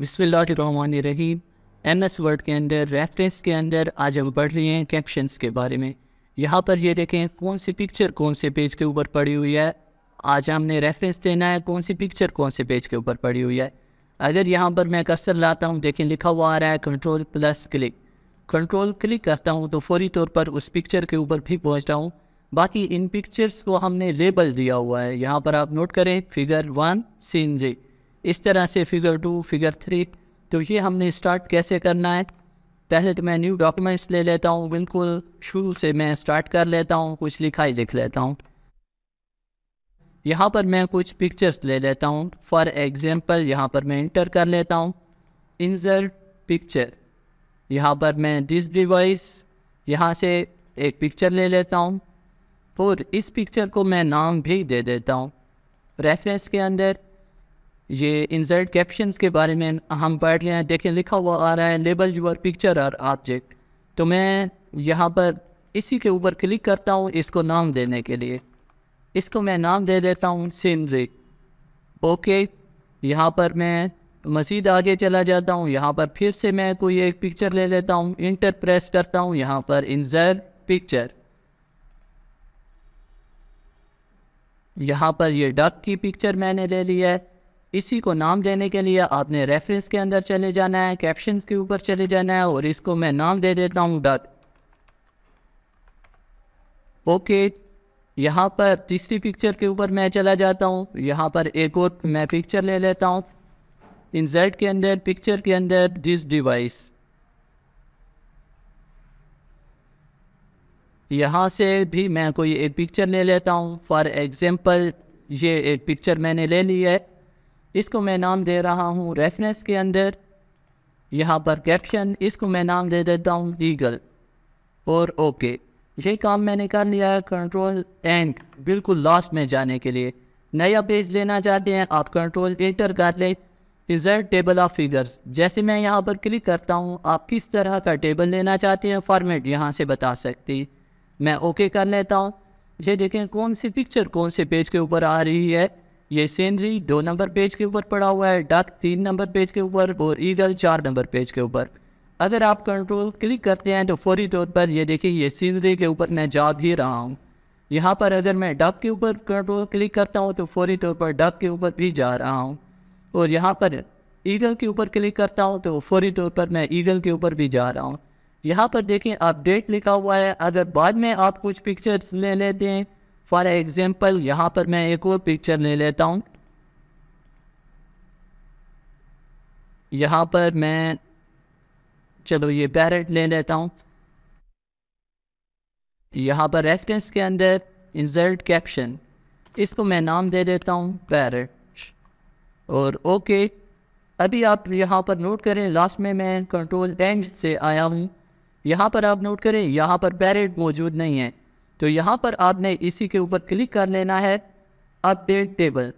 बिस्मिल्लाहिर्रहमानिर्रहीम। M S word के अंदर, रेफरेंस के अंदर आज हम पढ़ रहे हैं कैप्शंस के बारे में। यहाँ पर ये देखें, कौन सी पिक्चर कौन से पेज के ऊपर पड़ी हुई है? आज हमने रेफरेंस देना है, कौन सी पिक्चर कौन से पेज के ऊपर पड़ी हुई है? अगर यहाँ पर मैं कसर लाता हूँ, देखें, लिखा हुआ आ रहा है control plus click control click करता हूँ तो फौरी तौर पर उस पिक्चर के ऊपर भी पहुँचता हूँ। बाकी इन पिक्चर्स को हमने लेबल दिया हुआ है। यहाँ पर आप नोट करें फिगर वन सीनरी इस तरह से फिगर टू फिगर थ्री तो ये हमने स्टार्ट कैसे करना है? पहले तो मैं न्यू डॉक्यूमेंट्स ले लेता हूँ, बिल्कुल शुरू से मैं स्टार्ट कर लेता हूँ, कुछ लिखा ही लिख लेता हूँ। यहाँ पर मैं कुछ पिक्चर्स ले लेता हूँ फॉर एग्ज़ाम्पल यहाँ पर मैं इंटर कर लेता हूँ। इंजर्ट पिक्चर यहाँ पर मैं दिस डिवाइस यहाँ से एक पिक्चर ले लेता हूँ। और इस पिक्चर को मैं नाम भी दे देता हूँ। रेफरेंस के अंदर ये इंसर्ट कैप्शंस के बारे में हम पढ़ रहे हैं, देखें, लिखा हुआ आ रहा है लेबल यूर पिक्चर और ऑब्जेक्ट तो मैं यहाँ पर इसी के ऊपर क्लिक करता हूँ इसको नाम देने के लिए। इसको मैं नाम दे देता हूँ सीनरी ओके यहाँ पर मैं मज़ीद आगे चला जाता हूँ। यहाँ पर फिर से मैं कोई एक पिक्चर ले लेता हूँ इंटर प्रेस करता हूँ। यहाँ पर इंजर पिक्चर यहाँ पर ये डक की पिक्चर मैंने ले ली है। इसी को नाम देने के लिए आपने रेफरेंस के अंदर चले जाना है कैप्शंस के ऊपर चले जाना है और इसको मैं नाम दे देता हूँ डक ओके यहाँ पर तीसरी पिक्चर के ऊपर मैं चला जाता हूँ। यहाँ पर एक और मैं पिक्चर ले लेता हूँ। जेड के अंदर पिक्चर के अंदर दिस डिवाइस यहाँ से भी मैं कोई एक पिक्चर ले लेता हूँ। फॉर एग्ज़ाम्पल ये एक पिक्चर मैंने ले ली है। इसको मैं नाम दे रहा हूँ रेफरेंस के अंदर। यहाँ पर कैप्शन इसको मैं नाम दे देता हूँ ईगल और ओके ये काम मैंने कर लिया है कंट्रोल एंड बिल्कुल लास्ट में जाने के लिए। नया पेज लेना चाहते हैं, आप कंट्रोल एंटर कर लें। रिज़ल्ट टेबल ऑफ़ फिगर्स जैसे मैं यहाँ पर क्लिक करता हूँ, आप किस तरह का टेबल लेना चाहते हैं फॉर्मेट यहाँ से बता सकते। मैं ओके कर लेता हूँ। ये देखें, कौन सी पिक्चर कौन से पेज के ऊपर आ रही है? ये सीनरी दो नंबर पेज के ऊपर पड़ा हुआ है डक तीन नंबर पेज के ऊपर, और ईगल चार नंबर पेज के ऊपर। अगर आप कंट्रोल क्लिक करते हैं तो फौरी तौर पर ये देखिए, ये सीनरी के ऊपर मैं जा भी रहा हूँ। यहाँ पर अगर मैं डक के ऊपर कंट्रोल क्लिक करता हूँ तो फौरी तौर पर डक के ऊपर भी जा रहा हूँ। और यहाँ पर ईगल के ऊपर क्लिक करता हूँ तो फौरी तौर पर मैं ईगल के ऊपर भी जा रहा हूँ। यहाँ पर देखें अपडेट लिखा हुआ है। अगर बाद में आप कुछ पिक्चर्स ले लेते हैं फॉर एग्जांपल यहाँ पर मैं एक और पिक्चर ले लेता हूँ। यहाँ पर मैं, चलो ये पैरेट ले लेता हूँ। यहाँ पर रेफरेंस के अंदर इंसर्ट कैप्शन इसको मैं नाम दे देता हूँ पैरेट और ओके अभी आप यहाँ पर नोट करें लास्ट में मैं कंट्रोल एंड से आया हूँ। यहाँ पर आप नोट करें, यहाँ पर पैरेट मौजूद नहीं है। तो यहाँ पर आपने इसी के ऊपर क्लिक कर लेना है अपडेट टेबल।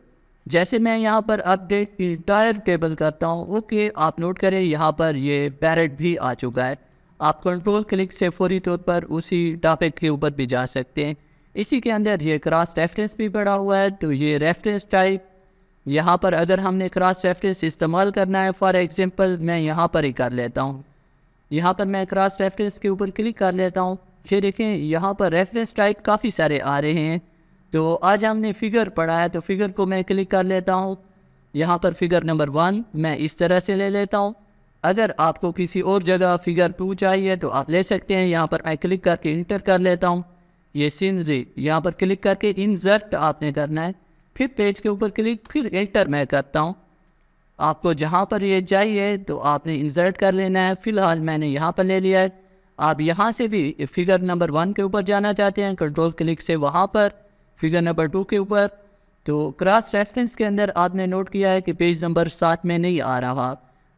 जैसे मैं यहाँ पर अपडेट इंटायर टेबल करता हूँ, ओके, आप नोट करें, यहाँ पर ये पैरेट भी आ चुका है। आप कंट्रोल क्लिक से फौरी तौर पर उसी टॉपिक के ऊपर भी जा सकते हैं। इसी के अंदर ये क्रॉस रेफरेंस भी पड़ा हुआ है तो ये रेफरेंस टाइप यहाँ पर अगर हमने क्रॉस रेफरेंस इस्तेमाल करना है फॉर एग्ज़ाम्पल मैं यहाँ पर ही कर लेता हूँ। यहाँ पर मैं क्रॉस रेफरेंस के ऊपर क्लिक कर लेता हूँ। ये देखें, यहाँ पर रेफरेंस टाइप काफ़ी सारे आ रहे हैं। तो आज हमने फिगर पढ़ा है तो फिगर को मैं क्लिक कर लेता हूँ। यहाँ पर फिगर नंबर वन मैं इस तरह से ले लेता हूँ। अगर आपको किसी और जगह फिगर टू चाहिए तो आप ले सकते हैं। यहाँ पर मैं क्लिक करके इंटर कर लेता हूँ। ये सीनरी यहाँ पर क्लिक करके इंजर्ट आपने करना है। फिर पेज के ऊपर क्लिक फिर इंटर मैं करता हूँ। आपको जहाँ पर ये चाहिए तो आपने इंसर्ट कर लेना है। फ़िलहाल मैंने यहाँ पर ले लिया है। आप यहाँ से भी फिगर नंबर वन के ऊपर जाना चाहते हैं कंट्रोल क्लिक से वहाँ पर फिगर नंबर टू के ऊपर। तो क्रॉस रेफरेंस के अंदर आपने नोट किया है कि पेज नंबर सात में नहीं आ रहा।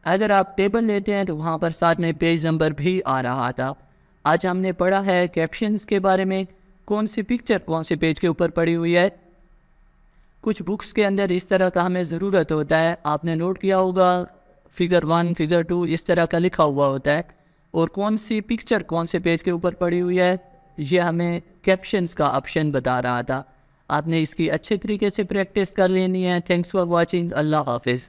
अगर आप टेबल लेते हैं तो वहाँ पर साथ में पेज नंबर भी आ रहा था। आज हमने पढ़ा है कैप्शंस के बारे में, कौन सी पिक्चर कौन से पेज के ऊपर पड़ी हुई है। कुछ बुक्स के अंदर इस तरह का हमें ज़रूरत होता है। आपने नोट किया होगा फिगर वन फिगर टू इस तरह का लिखा हुआ होता है। और कौन सी पिक्चर कौन से पेज के ऊपर पड़ी हुई है? ये हमें कैप्शंस का ऑप्शन बता रहा था। आपने इसकी अच्छे तरीके से प्रैक्टिस कर लेनी है। थैंक्स फॉर वॉचिंग अल्लाह हाफिज़।